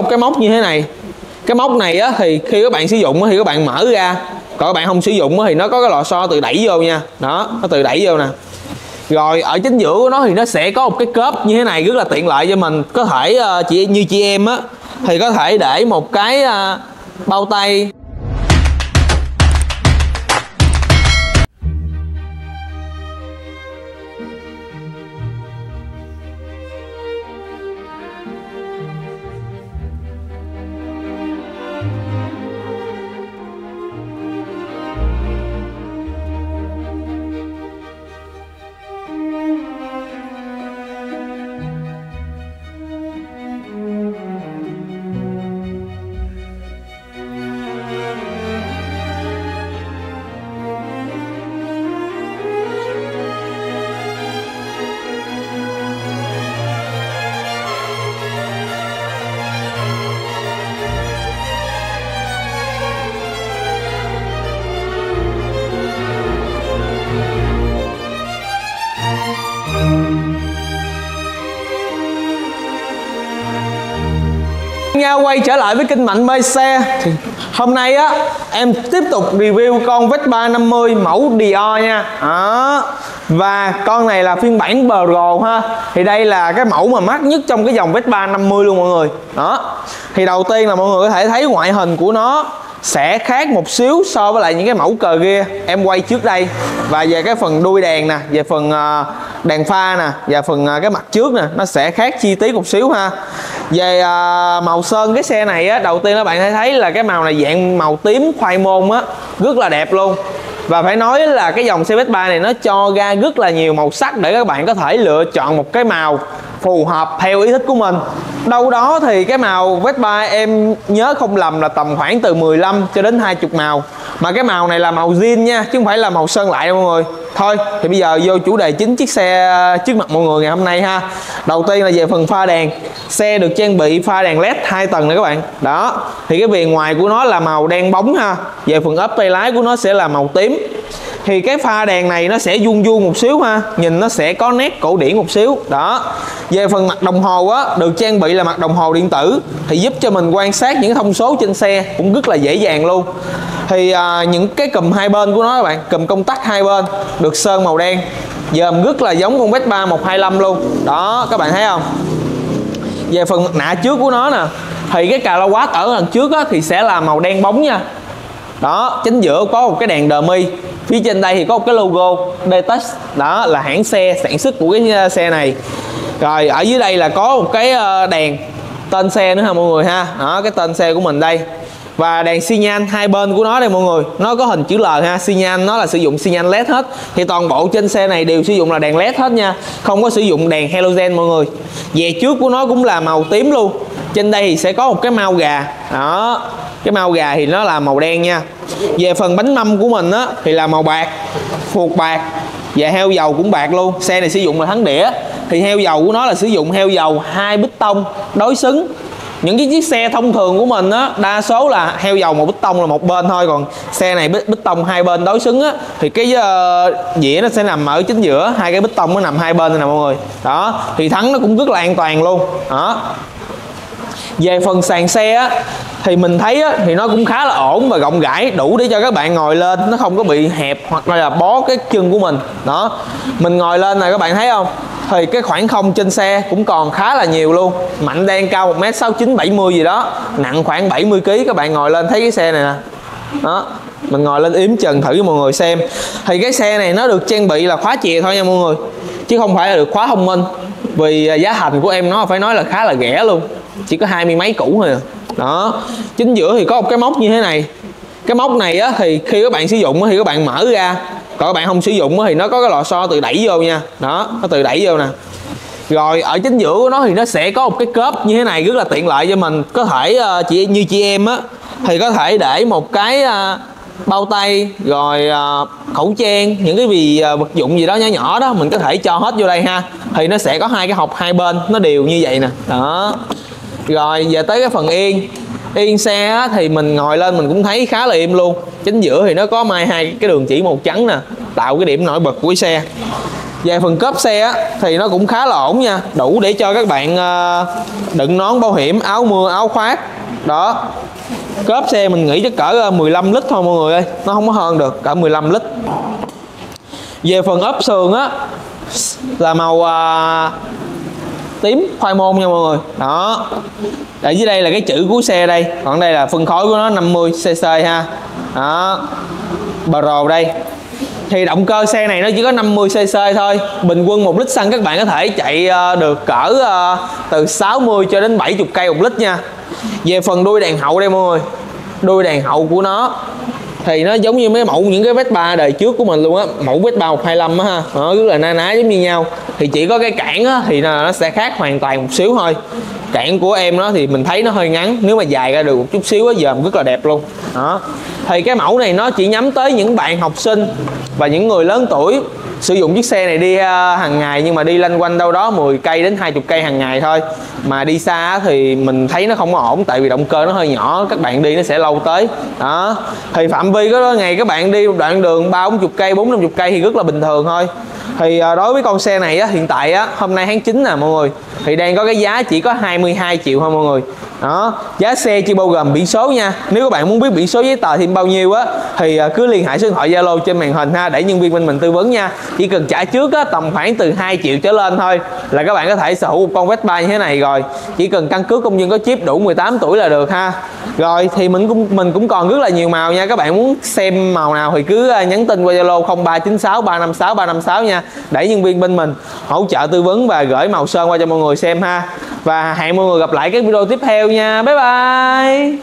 một cái móc như thế này. Cái móc này á thì khi các bạn sử dụng á, thì các bạn mở ra. Còn các bạn không sử dụng á, thì nó có cái lò xo tự đẩy vô nha. Đó nó tự đẩy vô nè. Rồi ở chính giữa của nó thì nó sẽ có một cái cớp như thế này rất là tiện lợi cho mình. Có thể ờ, chị như chị em á thì có thể để một cái ờ, bao tay. Nha quay trở lại với kênh Mạnh Mê Xe. Thì hôm nay á em tiếp tục review con Vespa 50 mẫu Dior nha. Đó. và con này là phiên bản Pro ha. Thì đây là cái mẫu mà mắc nhất trong cái dòng Vespa 50 luôn mọi người. Đó. Thì đầu tiên là mọi người có thể thấy ngoại hình của nó sẽ khác một xíu so với lại những cái mẫu cờ kia em quay trước đây. Và về cái phần đuôi đèn nè về phần uh, đèn pha nè và phần à, cái mặt trước nè nó sẽ khác chi tiết một xíu ha. Về à, màu sơn cái xe này á đầu tiên các bạn thấy thấy là cái màu này dạng màu tím khoai môn á rất là đẹp luôn. Và phải nói là cái dòng xe Vespa này nó cho ra rất là nhiều màu sắc để các bạn có thể lựa chọn một cái màu phù hợp theo ý thích của mình. Đâu đó thì cái màu Vespa em nhớ không lầm là tầm khoảng từ 15 cho đến 20 màu mà cái màu này là màu zin nha, chứ không phải là màu sơn lại đâu mọi người. Thôi, thì bây giờ vô chủ đề chính chiếc xe trước mặt mọi người ngày hôm nay ha. Đầu tiên là về phần pha đèn. Xe được trang bị pha đèn led hai tầng nè các bạn. Đó, thì cái viền ngoài của nó là màu đen bóng ha. Về phần ốp tay lái của nó sẽ là màu tím. Thì cái pha đèn này nó sẽ vuông vuông một xíu ha. Nhìn nó sẽ có nét cổ điển một xíu. Đó, về phần mặt đồng hồ á, được trang bị là mặt đồng hồ điện tử. Thì giúp cho mình quan sát những thông số trên xe cũng rất là dễ dàng luôn thì à, những cái cùm hai bên của nó các bạn cùm công tắc hai bên được sơn màu đen dòm rất là giống con Vespa 125 luôn. Đó các bạn thấy không? Về phần mặt nạ trước của nó nè thì cái cà la quát ở đằng trước á, thì sẽ là màu đen bóng nha. Đó chính giữa có một cái đèn đờ mi phía trên đây thì có một cái logo Detax đó là hãng xe sản xuất của cái à, xe này. Rồi ở dưới đây là có một cái ờ, đèn tên xe nữa ha mọi người ha? Đó cái tên xe của mình đây và đèn xi nhan hai bên của nó đây mọi người. Nó có hình chữ L ha. Xi nhan nó là sử dụng xi nhan led hết. Thì toàn bộ trên xe này đều sử dụng là đèn led hết nha. Không có sử dụng đèn halogen mọi người. Về trước của nó cũng là màu tím luôn. Trên đây thì sẽ có một cái mau gà. Đó. Cái mau gà thì nó là màu đen nha. Về phần bánh mâm của mình á, thì là màu bạc. Phuộc bạc. Và heo dầu cũng bạc luôn. Xe này sử dụng là thắng đĩa. Thì heo dầu của nó là sử dụng heo dầu hai bít tông. Đối xứng những cái chiếc xe thông thường của mình á đa số là heo dầu một bích tông là một bên thôi. Còn xe này bích, bích tông hai bên đối xứng á thì cái uh, dĩa nó sẽ nằm ở chính giữa. Hai cái bích tông nó nằm hai bên này nè mọi người. Đó thì thắng nó cũng rất là an toàn luôn. Đó. Về phần sàn xe á thì mình thấy á, thì nó cũng khá là ổn và rộng rãi đủ để cho các bạn ngồi lên. Nó không có bị hẹp hoặc là bó cái chân của mình. Đó. Mình ngồi lên này các bạn thấy không? Thì cái khoảng không trên xe cũng còn khá là nhiều luôn. Mạnh đen cao 1m69 70 gì đó. Nặng khoảng 70 kg các bạn ngồi lên thấy cái xe này nè. Đó, mình ngồi lên yếm trần thử cho mọi người xem. Thì cái xe này nó được trang bị là khóa chìa thôi nha mọi người, chứ không phải là được khóa thông minh. Vì à, giá thành của em nó phải nói là khá là rẻ luôn, chỉ có hai mươi mấy cũ thôi à. Đó, chính giữa thì có một cái móc như thế này. Cái móc này á thì khi các bạn sử dụng thì các bạn mở ra còn các bạn không sử dụng thì nó có cái lò xo từ đẩy vô nha. Đó, nó từ đẩy vô nè. Rồi, ở chính giữa của nó thì nó sẽ có một cái cớp như thế này rất là tiện lợi cho mình. Có thể ờ, chị, như chị em á, thì có thể để một cái ờ, bao tay, rồi ờ, khẩu trang, những cái vì vật dụng gì đó nhỏ nhỏ đó, mình có thể cho hết vô đây ha. Thì nó sẽ có hai cái hộp hai bên, nó đều như vậy nè. Đó. Rồi, về tới cái phần yên yên xe á, thì mình ngồi lên mình cũng thấy khá là im luôn. Chính giữa thì nó có mai hai cái đường chỉ màu trắng nè tạo cái điểm nổi bật của xe. Về phần cốp xe á, thì nó cũng khá là ổn nha đủ để cho các bạn ờ, đựng nón bảo hiểm áo mưa áo khoác. Đó. Cốp xe mình nghĩ chắc cỡ ờ, 15 lít thôi mọi người ơi nó không có hơn được cỡ 15 lít. Về phần ốp sườn á là màu ờ, tím, khoai môn nha mọi người. Đó. Ở dưới đây là cái chữ của xe đây. Còn đây là phân khối của nó 50 cc ha. Đó. Pro đây. Thì động cơ xe này nó chỉ có 50 cc thôi. Bình quân một lít xăng các bạn có thể chạy ờ, được cỡ ờ, từ 60 cho đến 70 cây một lít nha. Về phần đuôi đèn hậu đây mọi người. Đuôi đèn hậu của nó thì nó giống như mấy mẫu những cái Vespa đời trước của mình luôn á. Mẫu Vespa 125 á ha. Nó rất là na ná giống như nhau. Thì chỉ có cái cản á, thì nó sẽ khác hoàn toàn một xíu thôi. Cản của em nó thì mình thấy nó hơi ngắn. Nếu mà dài ra được một chút xíu á dòm rất là đẹp luôn. Đó. Thì cái mẫu này nó chỉ nhắm tới những bạn học sinh và những người lớn tuổi sử dụng chiếc xe này đi ờ, hàng ngày nhưng mà đi lanh quanh đâu đó 10 cây đến 20 cây hàng ngày thôi. Mà đi xa thì mình thấy nó không ổn, tại vì động cơ nó hơi nhỏ, các bạn đi nó sẽ lâu tới. Đó. Thì phạm vi có ngày các bạn đi một đoạn đường ba bốn chục cây, bốn năm chục cây thì rất là bình thường thôi thì à, đối với con xe này á, hiện tại á, hôm nay tháng 9 nè mọi người. Thì đang có cái giá chỉ có 22 triệu thôi mọi người. Đó giá xe chưa bao gồm biển số nha. Nếu các bạn muốn biết biển số giấy tờ thêm bao nhiêu á thì à, cứ liên hệ số điện thoại zalo trên màn hình ha để nhân viên bên mình tư vấn nha. Chỉ cần trả trước á tầm khoảng từ 2 triệu trở lên thôi là các bạn có thể sở hữu một con Vespa như thế này rồi. Chỉ cần căn cước công dân có chip đủ 18 tuổi là được ha. Rồi thì mình cũng mình cũng còn rất là nhiều màu nha. Các bạn muốn xem màu nào thì cứ à, nhắn tin qua zalo 0396 356 356 nha. Đẩy nhân viên bên mình hỗ trợ tư vấn và gửi màu sơn qua cho mọi người xem ha. Và hẹn mọi người gặp lại các video tiếp theo nha. Bye bye.